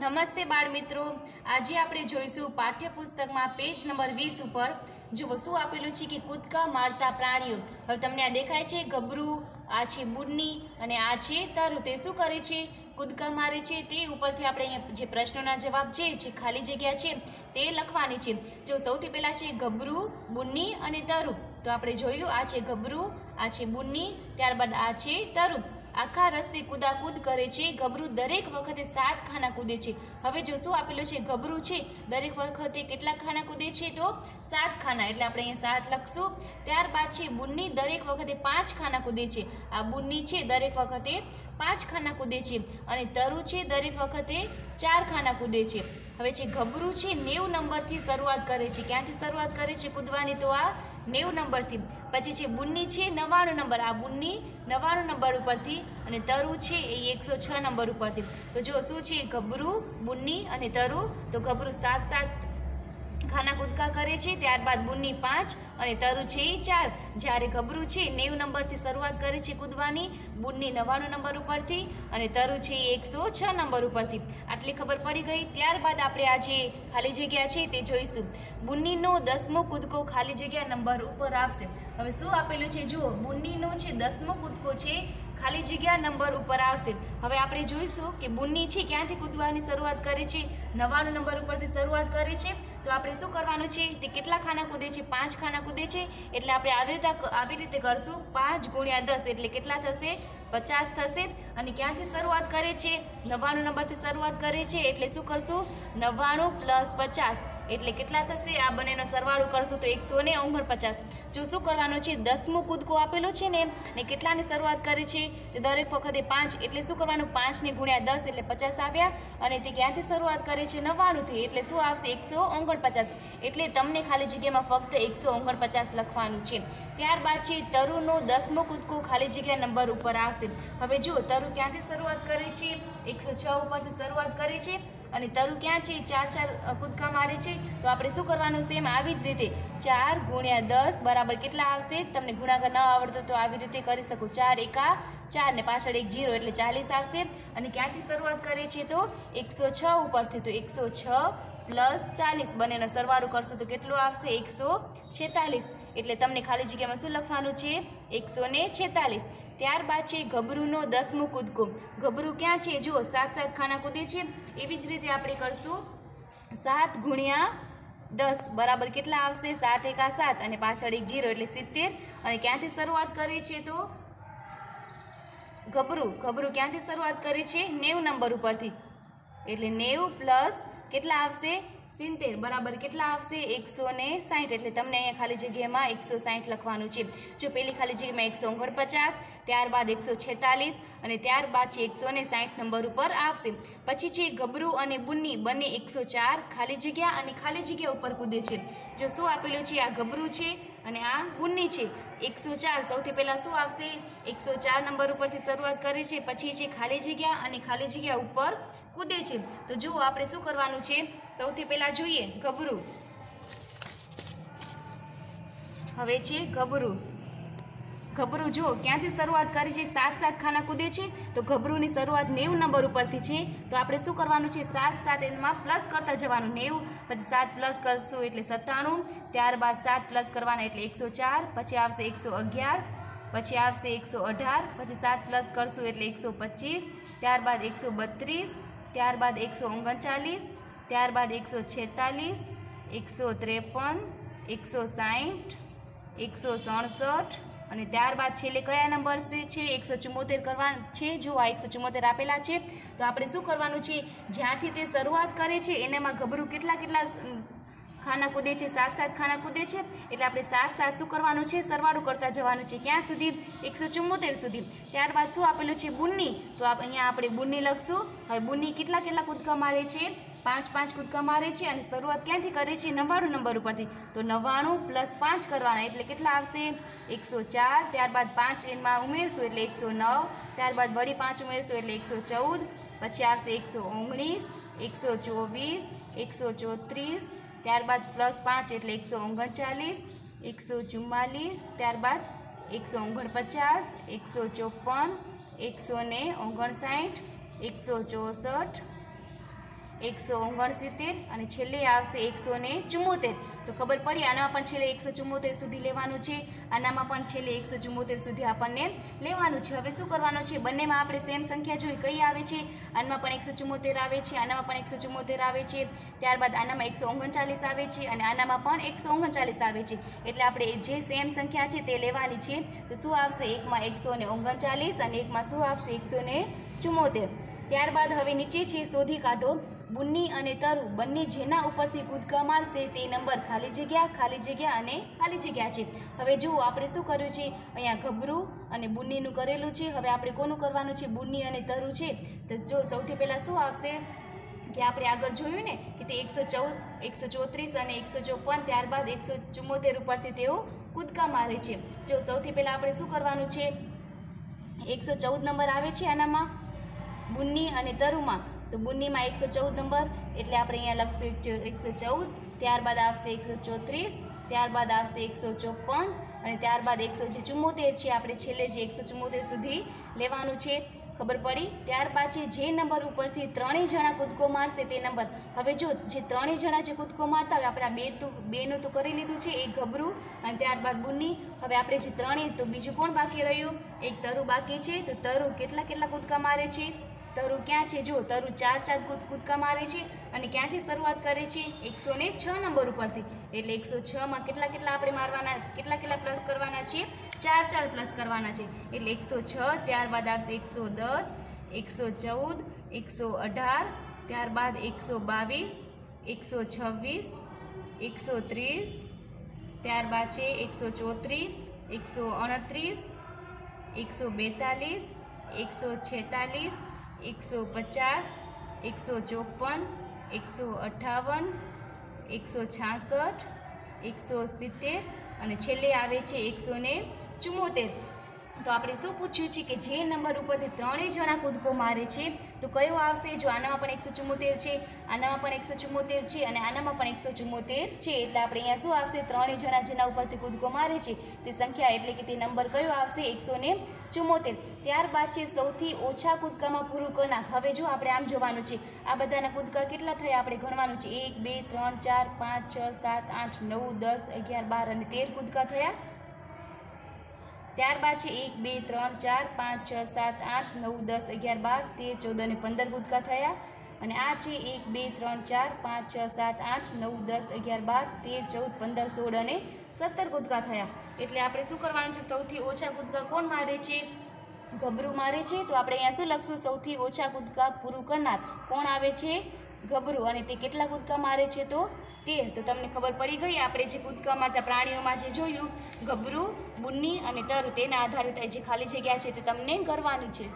નમસ્તે બાળ મિત્રો આજે આપણે જોઈશું પાઠ્યપુસ્તકમાં પેજ નંબર વીસ ઉપર જુઓ શું આપેલું છે કે કૂદકા મારતા પ્રાણીઓ. હવે તમને આ દેખાય છે ગભરું આ છે બુડની અને આ છે તરુ. તે શું કરે છે? કૂદકા મારે છે. તે ઉપરથી આપણે અહીંયા જે પ્રશ્નોના જવાબ છે જે ખાલી જગ્યા છે, તે લખવાની છે. જો સૌથી પહેલાં છે ગભરું બુન્ની અને તરુ. તો આપણે જોયું, આ છે ગભરું આ છે બુન્ની ત્યારબાદ આ છે તરુ. આખા રસ્તે કુદાકૂદ કરે છે. ગભરું દરેક વખતે સાત ખાના કૂદે છે. હવે જો શું આપેલું છે? ગભરું છે. દરેક વખતે કેટલા ખાના કૂદે છે તો? સાત ખાના. એટલે આપણે અહીંયા સાત લખશું. ત્યારબાદ છે બુન્ની દરેક વખતે પાંચ ખાના કૂદે છે. આ બુન્ની છે દરેક વખતે પાંચ ખાના કૂદે છે. અને તરુ છે દરેક વખતે ચાર ખાના કૂદે છે. હવે છે ગભરું છે નેવું નંબરથી શરૂઆત કરે છે. ક્યાંથી શરૂઆત કરે છે કૂદવાની? તો આ નેવું નંબરથી. પછી છે બુન્ની છે નવ્વાણું નંબર. આ બુન્ની નવ્વાણું નંબર ઉપરથી અને તરુ છે એ એકસો છ નંબર ઉપરથી. તો જો શું છે? ગભરું બુન્ની અને તરુ. તો ગભરું સાત સાત ખાના કૂદકા કરે છે, ત્યારબાદ બુન્ની પાંચ અને તરુ છે એ ચાર. જ્યારે ગભરું છે, નેવું નંબરથી શરૂઆત કરે છે કૂદવાની. બુન્ની નવ્વાણું નંબર ઉપરથી અને તરુ છે એ એકસો છ નંબર ઉપરથી. આટલી ખબર પડી ગઈ, ત્યારબાદ આપણે આ જે ખાલી જગ્યા છે તે જોઈશું. બુન્નીનો દસમો કૂદકો ખાલી જગ્યા નંબર ઉપર આવશે. હવે શું આપેલું છે? જુઓ બુન્નીનો છે દસમો કૂદકો છે ખાલી જગ્યા નંબર ઉપર આવશે. હવે આપણે જોઈશું કે બુન્ની છે, ક્યાંથી કૂદવાની શરૂઆત કરે છે, નવાણું નંબર ઉપરથી શરૂઆત કરે છે. તો આપણે શું કરવાનું છે, તે કેટલા ખાના કૂદે છે, પાંચ ખાના કૂદે છે, એટલે આપણે આવી રીતે આવી રીતે કરશું. પાંચ ગુણ્યા દસ એટલે કેટલા થશે? પચાસ થશે. અને ક્યાંથી શરૂઆત કરે છે? નવ્વાણું નંબરથી શરૂઆત કરે છે, એટલે શું કરશું? નવ્વાણું પ્લસ પચાસ. એટલે કેટલા થશે? આ બંનેનો સરવાળો કરશું તો એકસો ને ઓગણપચાસ. જો શું કરવાનું છે? દસમું કૂદકો આપેલો છે ને ને કેટલાની શરૂઆત કરે છે? તે દરેક વખતે પાંચ, એટલે શું કરવાનું? પાંચને ગુણ્યા દસ, એટલે પચાસ આવ્યા. અને તે ક્યાંથી શરૂઆત કરે છે? નવ્વાણુંથી, એટલે શું આવશે? એકસો ઓગણપચાસ. એટલે તમને ખાલી જગ્યામાં ફક્ત એકસો ઓગણપચાસ લખવાનું છે. ત્યારબાદ છે, તરુનો દસમો કૂદકો ખાલી જગ્યા નંબર ઉપર આવશે. હવે જુઓ તરુ ક્યાંથી શરૂઆત કરે છે? એકસો છ ઉપરથી શરૂઆત કરે છે. અને તરુ ક્યાં છે? ચાર ચાર કૂદકા મારે છે. તો આપણે શું કરવાનું? સેમ આવી જ રીતે ચાર ગુણ્યા દસ બરાબર કેટલા આવશે? તમને ગુણાકાર ન આવડતો તો આવી રીતે કરી શકો. ચાર એકા, ચાર ને પાછળ એક જીરો એટલે ચાલીસ આવશે. અને ક્યાંથી શરૂઆત કરે છે તો? એકસો છ ઉપરથી તો એકસો છ પ્લસ ચાલીસ. બંનેનો સરવાળો કરશો તો કેટલું આવશે? એકસો છેતાલીસ. એટલે તમને ખાલી જગ્યામાં શું લખવાનું છે? એકસો ને ત્યારબાદ છે ગભરુનો દસમો કૂદકો ગભરું ક્યાં છે? જુઓ, સાત સાત ખાના કૂદે છે. એવી જ રીતે આપણે કરશું. સાત ગુણ્યા દસ. બરાબર કેટલા આવશે? સાત એકા સાત અને પાછળ એક જીરો એટલે સિત્તેર. અને ક્યાંથી શરૂઆત કરે છે તો? ગભરું ગભરું ક્યાંથી શરૂઆત કરે છે? નેવ નંબર ઉપરથી. એટલે નેવું પ્લસ કેટલા આવશે? સિત્તેર બરાબર કેટલા આવશે? એકસો ને સાહીઠ. એટલે તમને અહીંયા ખાલી જગ્યામાં એકસો સાઠ લખવાનું છે. જો પહેલી ખાલી જગ્યામાં એકસો ઓગણપચાસ, ત્યારબાદ એકસો છેતાલીસ અને ત્યારબાદ છે એકસો ને સાઠ નંબર ઉપર આવશે. પછી છે ગબરું અને બુન્ની. બંને એકસો ચાર ખાલી જગ્યા અને ખાલી જગ્યા ઉપર કૂદે છે. જો શું આપેલું છે? આ ગબરું છે અને આ બુન્ની છે. એકસો ચાર. સૌથી પહેલાં શું આવશે? એકસો ચાર નંબર ઉપરથી શરૂઆત કરે છે. પછી છે ખાલી જગ્યા અને ખાલી જગ્યા ઉપર કૂદે છે. તો જુઓ આપણે શું કરવાનું છે? સૌથી પહેલાં જોઈએ ગભરું હવે છે ગભરું ગભરું જો ક્યાંથી શરૂઆત કરી છે? સાત સાત ખાના કૂદે છે? તો ગભરુંની શરૂઆત નેવું નંબર ઉપરથી છે. તો આપણે શું કરવાનું છે? સાત સાત એમાં પ્લસ કરતા જવાનું નેવું, પછી સાત પ્લસ કરશું એટલે સત્તાણું, ત્યારબાદ સાત પ્લસ કરવાના એટલે એકસો ચાર, પછી આવશે એકસો અગિયાર, પછી આવશે એકસો અઢાર, પછી સાત પ્લસ કરશું એટલે એકસો પચીસ, ત્યારબાદ એકસો બત્રીસ, ત્યારબાદ એકસો ઓગણચાલીસ ત્યારબાદ એકસો છેતાલીસ, એકસો ત્રેપન, એકસો સાઠ એકસો સડસઠ અને ત્યારબાદ છેલ્લે કયા નંબર છે? એકસો ચુમ્મોતેર કરવા છે. જો આ એકસો ચુમ્મોતેર આપેલા છે, તો આપણે શું કરવાનું છે? જ્યાંથી તે શરૂઆત કરે છે, એનામાં ગભરું કેટલા કેટલા ખાના કૂદે છે સાત સાત ખાના કૂદે છે. એટલે આપણે સાત સાત શું કરવાનું છે? સરવાળો કરતા જવાનું છે. ક્યાં સુધી? એકસો ચુમ્મોતેર સુધી. ત્યારબાદ શું આપેલું છે? બુન્ની. તો અહીંયા આપણે બુન્ની લખશું. હવે બુન્ની કેટલા કેટલા કૂદકા મારે છે? પાંચ પાંચ કૂદકા મારે છે અને શરૂઆત ક્યાંથી કરે છે? નવ્વાણું નંબર ઉપરથી. તો નવ્વાણું પ્લસ પાંચ કરવાના. એટલે કેટલા આવશે? એકસો ચાર. ત્યારબાદ પાંચ એમાં ઉમેરશું એટલે એકસો નવ. ત્યારબાદ વળી પાંચ ઉમેરશું એટલે એકસો ચૌદ. પછી આવશે એકસો ઓગણીસ, એકસો ચોવીસ, એકસો ચોત્રીસ ત્યારબાદ પ્લસ પાંચ એટલે એકસો ઓગણચાલીસ, એકસો ચુમ્માલીસ, ત્યારબાદ એકસો ઓગણપચાસ, એકસો ચોપન, એકસો ને ઓગણસાઠ, એકસો ચોસઠ, એકસો ઓગણસિત્તેર અને છેલ્લે આવશે એકસો ને ચુમ્મોતેર તો ખબર પડી આના પણ છેલ્લે એકસો ચુમ્મોતેર સુધી લેવાનું છે. આનામાં પણ છેલ્લે એકસો ચુમ્મોતેર સુધી આપણને લેવાનું છે. હવે શું કરવાનું છે? બંનેમાં આપણે સેમ સંખ્યા જોઈ કઈ આવે છે? આનામાં પણ એકસો ચુમ્મોતેર આવે છે, આનામાં પણ એકસો ચુમ્મોતેર આવે છે. ત્યારબાદ આનામાં એકસો ઓગણચાલીસ આવે છે અને આનામાં પણ એકસો ઓગણચાલીસ આવે છે. એટલે આપણે જે સેમ સંખ્યા છે તે લેવાની છે. તો શું આવશે? એકમાં એકસો ને ઓગણચાલીસ અને એકમાં શું આવશે? એકસો ને ચુમ્મોતેર ત્યારબાદ હવે નીચે છે, શોધી કાઢો. બુન્ની અને તરુ બંને જેના ઉપરથી કૂદકા મારશે તે નંબર ખાલી જગ્યા ખાલી જગ્યા અને ખાલી જગ્યા છે. હવે જુઓ આપણે શું કર્યું છે? અહીંયા ગભરું અને બુન્નીનું કરેલું છે. હવે આપણે કોનું કરવાનું છે? બુન્ની અને તરુ છે. તો જો સૌથી પહેલાં શું આવશે? કે આપણે આગળ જોયું ને કે તે એકસો ચૌદ, એકસો ચોત્રીસ અને એકસો ચોપન, ત્યારબાદ એકસો ચુમ્મોતેર ઉપરથી તેઓ કૂદકા મારે છે. જો સૌથી પહેલાં આપણે શું કરવાનું છે? એકસો ચૌદ નંબર આવે છે આનામાં? બુન્ની અને તરુમાં. તો બુન્નીમાં એકસો ચૌદ નંબર, એટલે આપણે અહીંયા લખશું એકસો ચૌદ, ત્યારબાદ આવશે એકસો ચોત્રીસ, ત્યારબાદ આવશે એકસો ચોપન, અને ત્યારબાદ એકસો જે ચુમ્મોતેર છે, આપણે છેલ્લે જે એકસો ચુમ્મોતેર સુધી લેવાનું છે, ખબર પડી? ત્યારબાદ છે, જે નંબર ઉપરથી ત્રણેય જણા કૂદકો મારશે તે નંબર. હવે જો જે ત્રણેય જણા જે કૂદકો મારતા હોય, આપણે આ બે તો, બેનું તો કરી લીધું છે, એક ગભરું, અને ત્યારબાદ બુન્ની હવે આપણે જે ત્રણેય, તો બીજું કોણ બાકી રહ્યું? એક તરુ બાકી છે, તો તરુ કેટલા કેટલા કૂદકા મારે છે? તરુ ક્યાં છે? જો, તરુ ચાર ચાર કૂદ કૂદકા મારે છે અને ક્યાંથી શરૂઆત કરે છે? એકસો ને છ નંબર ઉપરથી. એટલે એકસો છમાં કેટલા કેટલા આપણે મારવાના, કેટલા કેટલા પ્લસ કરવાના છે? ચાર ચાર પ્લસ કરવાના છે. એટલે એકસો છ, ત્યારબાદ આવશે એકસો દસ, એકસો ચૌદ, એકસો અઢાર, ત્યારબાદ એકસો બાવીસ, એકસો છવ્વીસ, એકસો ત્રીસ, ત્યારબાદ છે એકસો ચોત્રીસ, એકસો અડત્રીસ એકસો બેતાલીસ, એકસો છેતાલીસ એકસો પચાસ, એકસો ચોપન, એકસો અઠ્ઠાવન એકસો છાસઠ, એકસો સિત્તેર અને છેલ્લે આવે છે એકસો ને ચુમ્મોતેર તો આપણે શું પૂછ્યું છે કે જે નંબર ઉપરથી ત્રણેય જણા કૂદકો મારે છે, તો કયો આવશે? જો આનામાં પણ એકસો ચુમ્મોતેર છે, આનામાં પણ એકસો ચુમ્મોતેર છે અને આનામાં પણ એકસો ચુમ્મોતેર છે. એટલે આપણે અહીંયા શું આવશે? ત્રણેય જણા જેના ઉપરથી કૂદકો મારે છે, તે સંખ્યા એટલે કે તે નંબર કયો આવશે? એકસો ને ચુમ્મોતેર ત્યારબાદ છે, સૌથી ઓછા કૂદકામાં પૂરું કરનાર. હવે જો આપણે આમ જોવાનું છે, આ બધાના કૂદકા કેટલા થયા આપણે ગણવાનું છે? એક, બે, ત્રણ, ચાર, પાંચ, છ, સાત, આઠ, નવ, દસ, અગિયાર, બાર અને તેર કૂદકા થયા. ત્યારબાદ છે એક, બે, ત્રણ, ચાર, પાંચ, છ, સાત, આઠ, નવ, દસ, અગિયાર, બાર, તેર, ચૌદ અને પંદર ભૂતકા થયા. અને આ છે એક, બે, ત્રણ, ચાર, પાંચ, છ, સાત, આઠ, નવ, દસ, અગિયાર, બાર, તેર, ચૌદ, પંદર, સોળ અને સત્તર ભૂતકા થયા. એટલે આપણે શું કરવાનું છે? સૌથી ઓછા ભૂતકા કોણ મારે છે? ગભરું મારે છે. તો આપણે અહીંયા શું લખશું? સૌથી ઓછા કૂદકા પૂરું કરનાર કોણ આવે છે? ગભરું અને તે કેટલા કૂદકા મારે છે તો? તેર તો તમને ખબર પડી ગઈ, આપણે જે કૂદકા મારતા પ્રાણીઓમાં જે જોયું ગભરું બુન્ની અને તરુ, તેના આધારિત જે ખાલી જગ્યા છે તે તમને કરવાની છે.